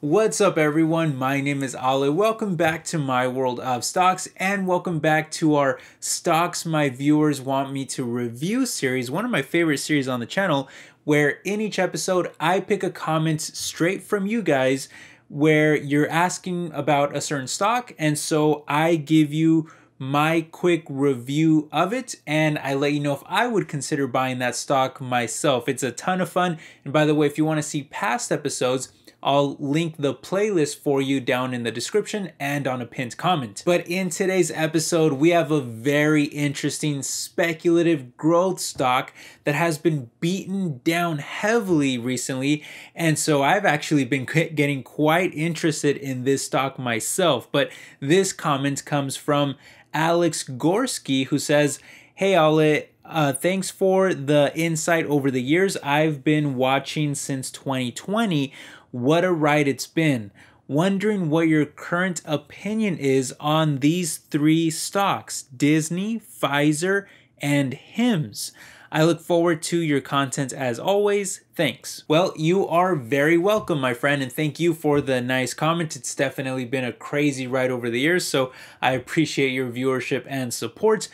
What's up, everyone? My name is Ale. Welcome back to my world of stocks, and welcome back to our Stocks My Viewers Want Me to Review series, one of my favorite series on the channel, where in each episode I pick a comment straight from you guys where you're asking about a certain stock, and so I give you my quick review of it and I let you know if I would consider buying that stock myself. It's a ton of fun. And by the way, if you want to see past episodes, I'll link the playlist for you down in the description and on a pinned comment. But in today's episode, we have a very interesting speculative growth stock that has been beaten down heavily recently. And so I've actually been getting quite interested in this stock myself. But this comment comes from Alex Gorski, who says, Hey, Ale, uh, thanks for the insight over the years. I've been watching since 2020. What a ride it's been. Wondering what your current opinion is on these three stocks Disney, Pfizer, and HIMS. I look forward to your content as always. Thanks. Well, you are very welcome, my friend, and thank you for the nice comment. It's definitely been a crazy ride over the years, so I appreciate your viewership and support.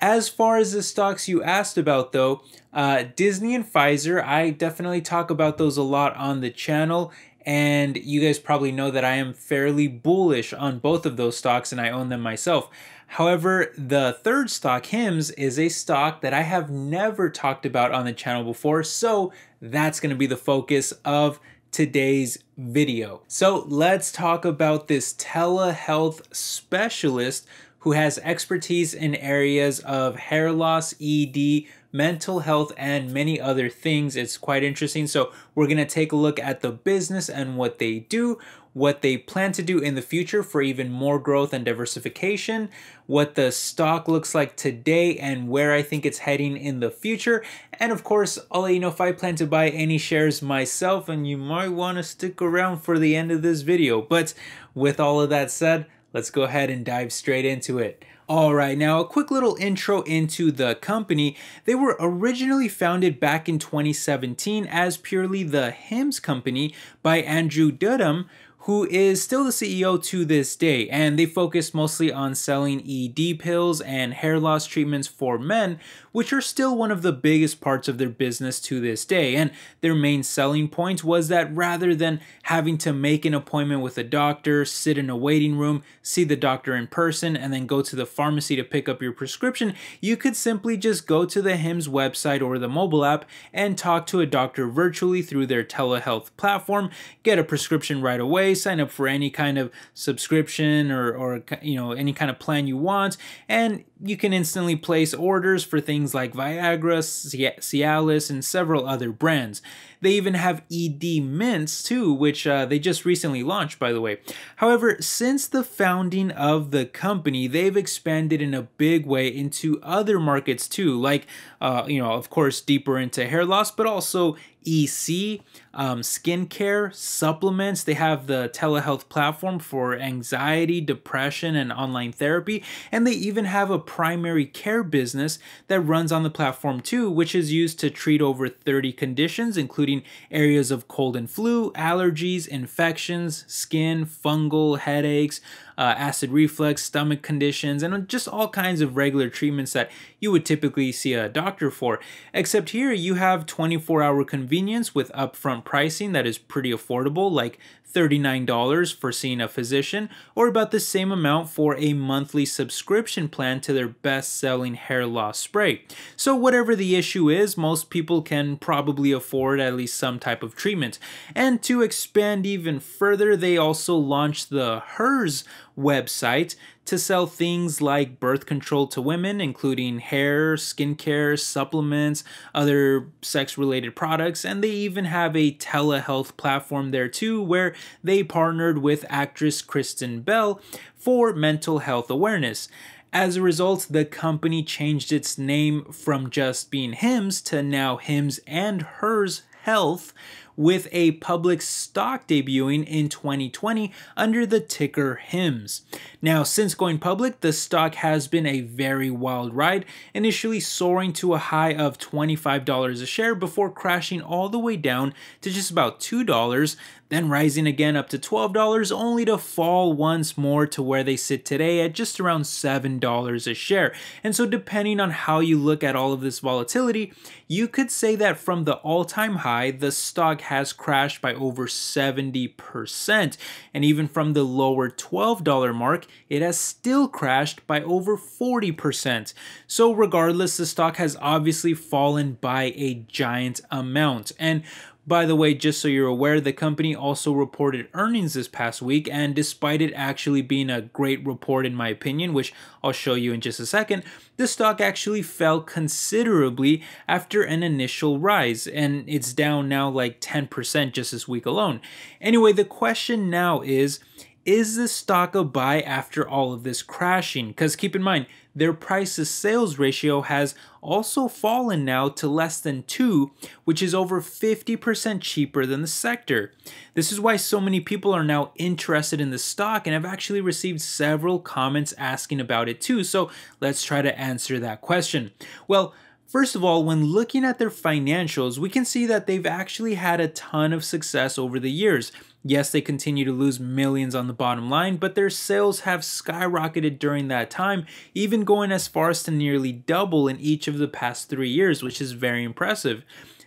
As far as the stocks you asked about, though, uh, Disney and Pfizer, I definitely talk about those a lot on the channel. And you guys probably know that I am fairly bullish on both of those stocks and I own them myself. However, the third stock, HIMS, is a stock that I have never talked about on the channel before. So that's going to be the focus of today's video. So let's talk about this telehealth specialist who has expertise in areas of hair loss, ED, mental health, and many other things. It's quite interesting. So, we're going to take a look at the business and what they do, what they plan to do in the future for even more growth and diversification, what the stock looks like today, and where I think it's heading in the future. And of course, I'll let you know if I plan to buy any shares myself, and you might want to stick around for the end of this video. But with all of that said, let's go ahead and dive straight into it. All right, now a quick little intro into the company. They were originally founded back in 2017 as purely the HIMS company by Andrew Dudum, who is still the CEO to this day, and they focus mostly on selling ED pills and hair loss treatments for men, which are still one of the biggest parts of their business to this day. And their main selling point was that rather than having to make an appointment with a doctor, sit in a waiting room, see the doctor in person, and then go to the pharmacy to pick up your prescription, you could simply just go to the HIMS website or the mobile app and talk to a doctor virtually through their telehealth platform, get a prescription right away, sign up for any kind of subscription or, or you know any kind of plan you want, and you can instantly place orders for things like Viagra, Cialis, and several other brands. They even have ED mints too, which uh, they just recently launched, by the way. However, since the founding of the company, they've expanded in a big way into other markets too, like, uh, you know, of course, deeper into hair loss, but also EC, um, skincare, supplements. They have the telehealth platform for anxiety, depression, and online therapy. And they even have a primary care business that runs on the platform too, which is used to treat over 30 conditions, including areas of cold and flu, allergies, infections, skin, fungal, headaches, uh, acid reflux, stomach conditions, and just all kinds of regular treatments that you would typically see a doctor for. Except here, you have 24 hour convenience with upfront pricing that is pretty affordable, like $39 for seeing a physician, or about the same amount for a monthly subscription plan to their best selling hair loss spray. So, whatever the issue is, most people can probably afford at least some type of treatment. And to expand even further, they also launched the HERS website to sell things like birth control to women, including hair, skincare, supplements, other sex related products, and they even have a telehealth platform there too, where they partnered with actress Kristen Bell for mental health awareness. As a result, the company changed its name from just being HIMS to now HIMS and Hers Health, with a public stock debuting in 2020 under the ticker HIMS. Now, since going public, the stock has been a very wild ride, initially soaring to a high of $25 a share before crashing all the way down to just about $2, then rising again up to $12, only to fall once more to where they sit today at just around $7 a share. And so, depending on how you look at all of this volatility, you could say that from the all time high, the stock has crashed by over 70%. And even from the lower $12 mark, it has still crashed by over 40%. So, regardless, the stock has obviously fallen by a giant amount. And by the way, just so you're aware, the company also reported earnings this past week, and despite it actually being a great report, in my opinion, which I'll show you in just a second, the stock actually fell considerably after an initial rise, and it's down now like 10% just this week alone. Anyway, the question now is is this stock a buy after all of this crashing? Because keep in mind, their price to sales ratio has also fallen now to less than 2, which is over 50% cheaper than the sector. This is why so many people are now interested in the stock and I've actually received several comments asking about it too. So let's try to answer that question. Well, First of all, when looking at their financials, we can see that they've actually had a ton of success over the years. Yes, they continue to lose millions on the bottom line, but their sales have skyrocketed during that time, even going as far as to nearly double in each of the past three years, which is very impressive.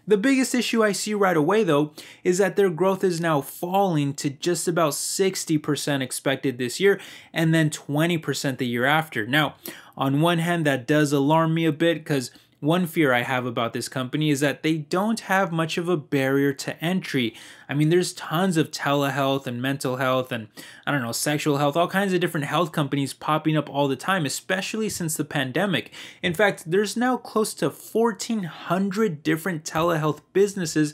The biggest issue I see right away, though, is that their growth is now falling to just about 60% expected this year and then 20% the year after. Now, on one hand, that does alarm me a bit because one fear I have about this company is that they don't have much of a barrier to entry. I mean, there's tons of telehealth and mental health and, I don't know, sexual health, all kinds of different health companies popping up all the time, especially since the pandemic. In fact, there's now close to 1,400 different telehealth businesses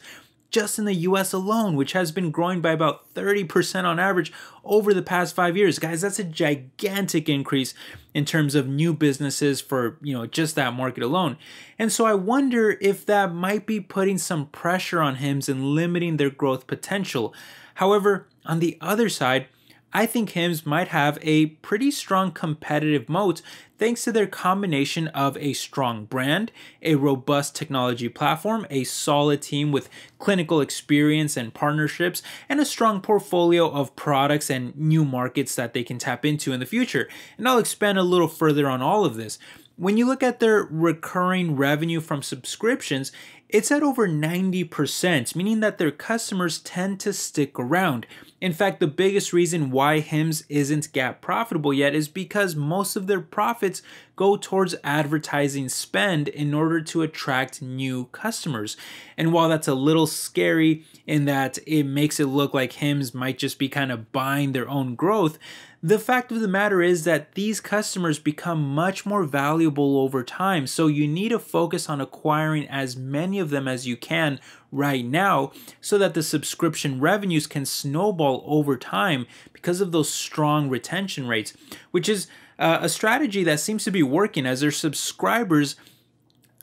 just in the US alone, which has been growing by about 30% on average over the past five years. Guys, that's a gigantic increase in terms of new businesses for, you know, just that market alone. And so I wonder if that might be putting some pressure on HIMS and limiting their growth potential. However, on the other side, I think Hims might have a pretty strong competitive moat thanks to their combination of a strong brand, a robust technology platform, a solid team with clinical experience and partnerships, and a strong portfolio of products and new markets that they can tap into in the future. And I'll expand a little further on all of this. When you look at their recurring revenue from subscriptions, it's at over 90%, meaning that their customers tend to stick around. In fact, the biggest reason why Hims isn't GAAP profitable yet is because most of their profits go towards advertising spend in order to attract new customers. And while that's a little scary in that it makes it look like Hims might just be kind of buying their own growth, the fact of the matter is that these customers become much more valuable over time. So you need to focus on acquiring as many of them as you can right now so that the subscription revenues can snowball over time because of those strong retention rates, which is uh, a strategy that seems to be working as their subscribers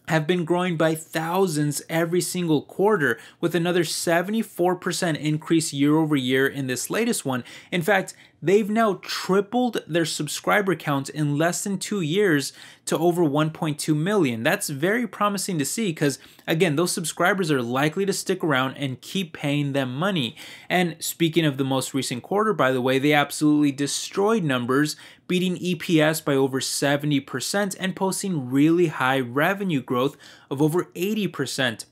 have been growing by thousands every single quarter, with another 74% increase year over year in this latest one. In fact, they've now tripled their subscriber count in less than two years to over 1.2 million. That's very promising to see because, again, those subscribers are likely to stick around and keep paying them money. And speaking of the most recent quarter, by the way, they absolutely destroyed numbers, beating EPS by over 70% and posting really high revenue growth of over 80%.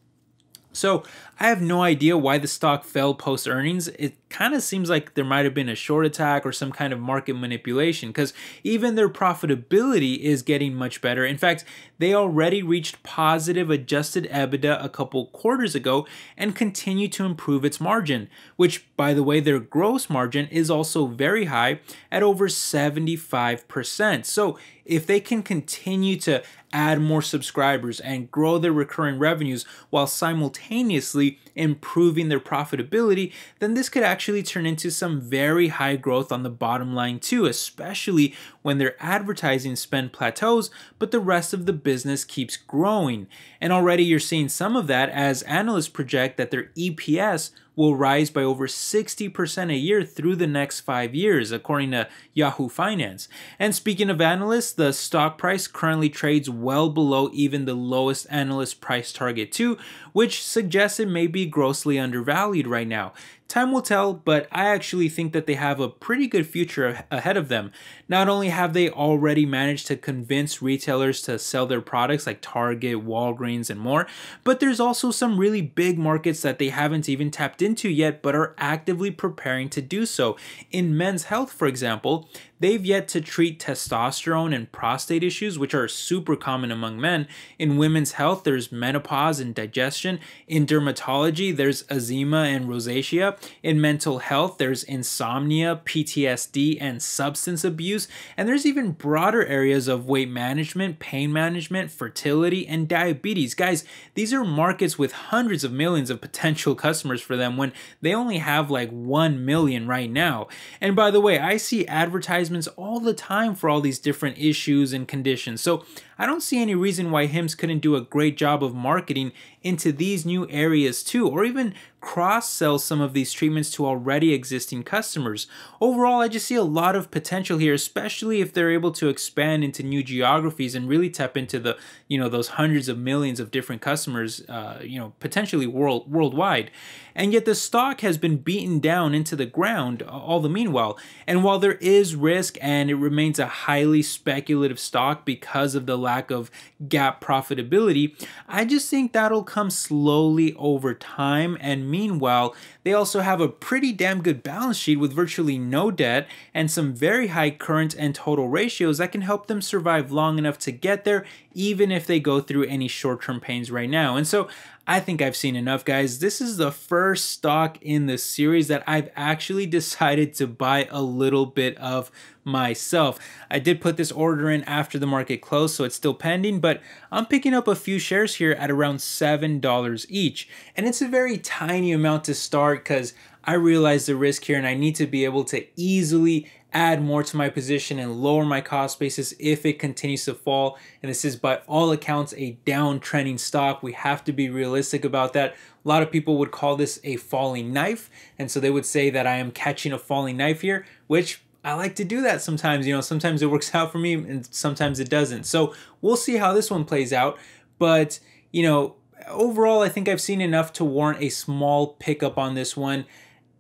So I have no idea why the stock fell post earnings. It kind of seems like there might have been a short attack or some kind of market manipulation because even their profitability is getting much better. In fact, they already reached positive adjusted EBITDA a couple quarters ago and continue to improve its margin, which, by the way, their gross margin is also very high at over 75%. So if they can continue to add more subscribers and grow their recurring revenues while simultaneously improving their profitability, then this could actually turn into some very high growth on the bottom line too, especially when their advertising spend plateaus, but the rest of the business keeps growing. And already you're seeing some of that as analysts project that their EPS will rise by over 60% a year through the next five years, according to Yahoo Finance. And speaking of analysts, the stock price currently trades well below even the lowest analyst price target, too, which suggests it may be grossly undervalued right now. Time will tell, but I actually think that they have a pretty good future ahead of them. Not only have they already managed to convince retailers to sell their products like Target, Walgreens, and more, but there's also some really big markets that they haven't even tapped into yet but are actively preparing to do so. In men's health, for example, They've yet to treat testosterone and prostate issues, which are super common among men. In women's health, there's menopause and digestion. In dermatology, there's eczema and rosacea. In mental health, there's insomnia, PTSD, and substance abuse. And there's even broader areas of weight management, pain management, fertility, and diabetes. Guys, these are markets with hundreds of millions of potential customers for them when they only have like 1 million right now. And by the way, I see advertisements advertisements all the time for all these different issues and conditions. So I don't see any reason why Hims couldn't do a great job of marketing into these new areas too, or even cross sell some of these treatments to already existing customers. Overall, I just see a lot of potential here, especially if they're able to expand into new geographies and really tap into the, you know, those hundreds of millions of different customers, uh, you know, potentially world worldwide. And yet the stock has been beaten down into the ground all the meanwhile. And while there is risk and it remains a highly speculative stock because of the lack of GAAP profitability, I just think that'll come slowly over time. And meanwhile, they also have a pretty damn good balance sheet with virtually no debt and some very high current and total ratios that can help them survive long enough to get there, even if they go through any short term pains right now. And so I think I've seen enough, guys. This is the first stock in the series that I've actually decided to buy a little bit of myself. I did put this order in after the market closed, so it's still pending, but I'm picking up a few shares here at around $7 each. And it's a very tiny amount to start because I realize the risk here and I need to be able to easily add more to my position and lower my cost basis if it continues to fall. And this is by all accounts a downtrending stock. We have to be realistic about that. A lot of people would call this a falling knife. And so they would say that I am catching a falling knife here, which I like to do that sometimes. You know, sometimes it works out for me and sometimes it doesn't. So we'll see how this one plays out. But, you know, overall, I think I've seen enough to warrant a small pickup on this one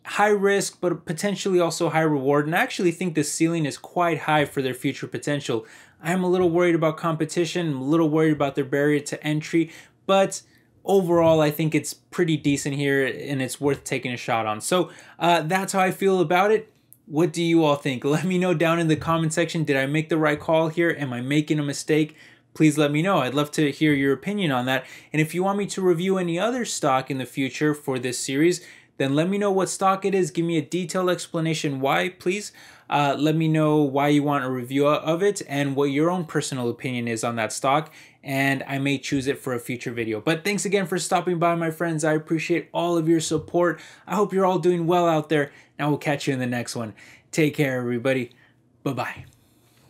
high risk, but potentially also high reward. And I actually think the ceiling is quite high for their future potential. I'm a little worried about competition, I'm a little worried about their barrier to entry, but overall, I think it's pretty decent here and it's worth taking a shot on. So uh, that's how I feel about it. What do you all think? Let me know down in the comment section. Did I make the right call here? Am I making a mistake? Please let me know. I'd love to hear your opinion on that. And if you want me to review any other stock in the future for this series, then let me know what stock it is. Give me a detailed explanation why, please. Uh, let me know why you want a review of it and what your own personal opinion is on that stock. And I may choose it for a future video. But thanks again for stopping by, my friends. I appreciate all of your support. I hope you're all doing well out there. And I will catch you in the next one. Take care, everybody. Bye bye.